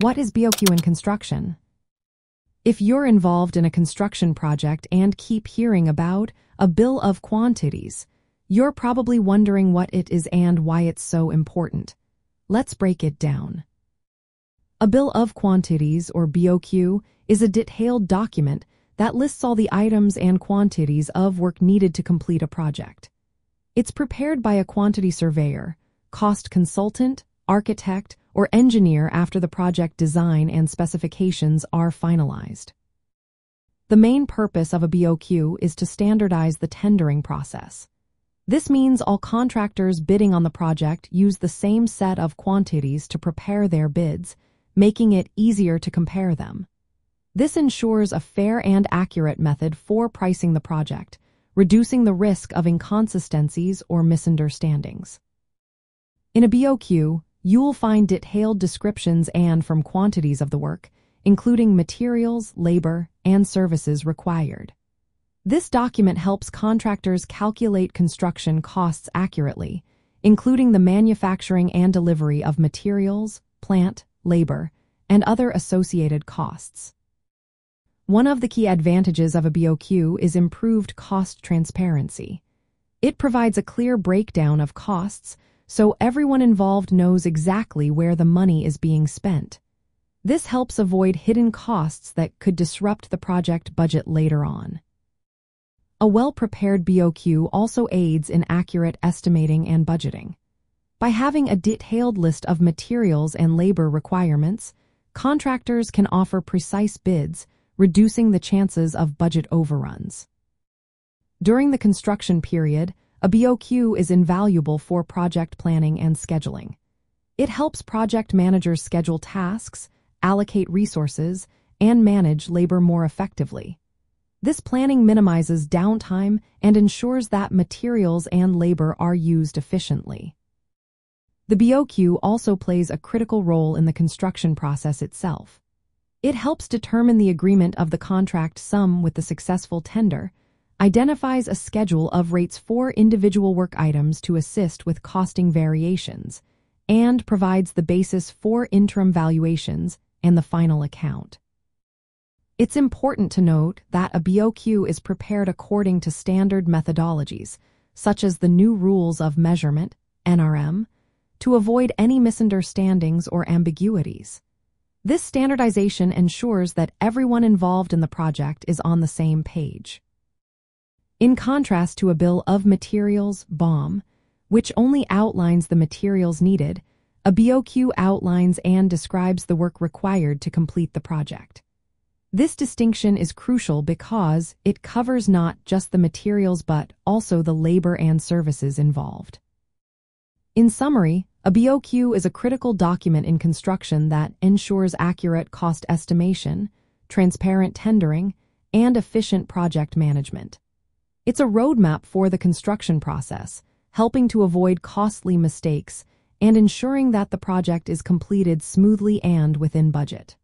What is BOQ in construction? If you're involved in a construction project and keep hearing about a bill of quantities, you're probably wondering what it is and why it's so important. Let's break it down. A bill of quantities, or BOQ, is a detailed document that lists all the items and quantities of work needed to complete a project. It's prepared by a quantity surveyor, cost consultant, architect, or engineer after the project design and specifications are finalized. The main purpose of a BOQ is to standardize the tendering process. This means all contractors bidding on the project use the same set of quantities to prepare their bids, making it easier to compare them. This ensures a fair and accurate method for pricing the project, reducing the risk of inconsistencies or misunderstandings. In a BOQ, you'll find detailed descriptions and from quantities of the work, including materials, labor, and services required. This document helps contractors calculate construction costs accurately, including the manufacturing and delivery of materials, plant, labor, and other associated costs. One of the key advantages of a BOQ is improved cost transparency. It provides a clear breakdown of costs so everyone involved knows exactly where the money is being spent. This helps avoid hidden costs that could disrupt the project budget later on. A well-prepared BOQ also aids in accurate estimating and budgeting. By having a detailed list of materials and labor requirements, contractors can offer precise bids, reducing the chances of budget overruns. During the construction period, a BOQ is invaluable for project planning and scheduling. It helps project managers schedule tasks, allocate resources, and manage labor more effectively. This planning minimizes downtime and ensures that materials and labor are used efficiently. The BOQ also plays a critical role in the construction process itself. It helps determine the agreement of the contract sum with the successful tender, identifies a schedule of rates for individual work items to assist with costing variations, and provides the basis for interim valuations and the final account. It's important to note that a BOQ is prepared according to standard methodologies, such as the new rules of measurement, NRM, to avoid any misunderstandings or ambiguities. This standardization ensures that everyone involved in the project is on the same page. In contrast to a bill of materials, BOM, which only outlines the materials needed, a BOQ outlines and describes the work required to complete the project. This distinction is crucial because it covers not just the materials but also the labor and services involved. In summary, a BOQ is a critical document in construction that ensures accurate cost estimation, transparent tendering, and efficient project management. It's a roadmap for the construction process, helping to avoid costly mistakes and ensuring that the project is completed smoothly and within budget.